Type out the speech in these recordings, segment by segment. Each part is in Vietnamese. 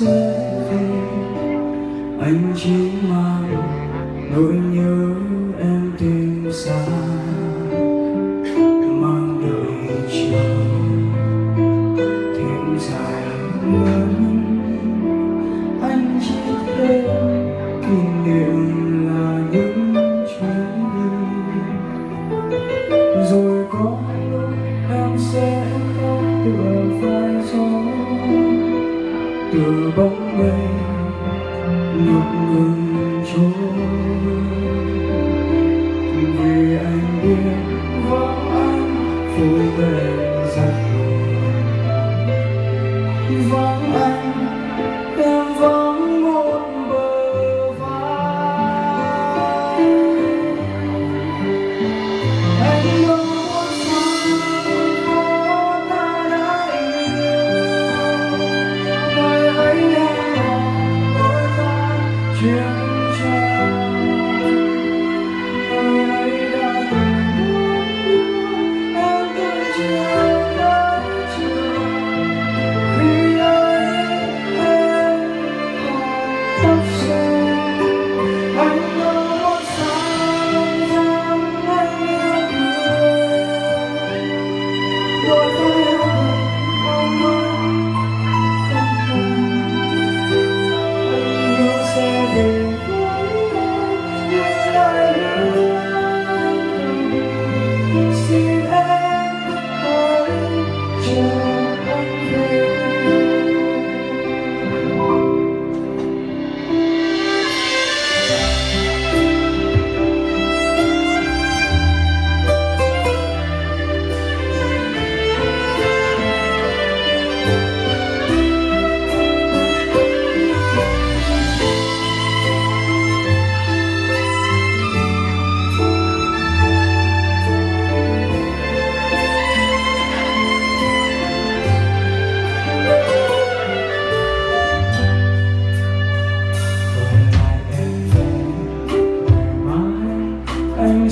về. Anh chỉ mang nỗi nhớ em tìm xa, mang đời chờ thêm dài ngắn anh chỉ thêm kỷ niệm từ bóng mây ngập ngừng trôi vì anh biết vắng anh vui bên giấc vắng anh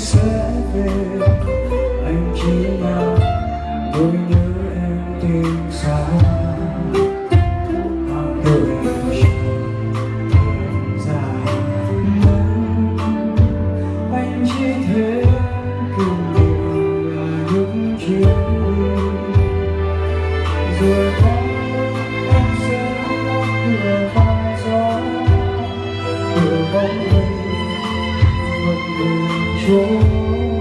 sẽ về. Anh chỉ mong đôi nhớ em tim sao hàng đời dài anh chỉ thế cùng mình là những chiếc 说。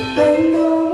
I know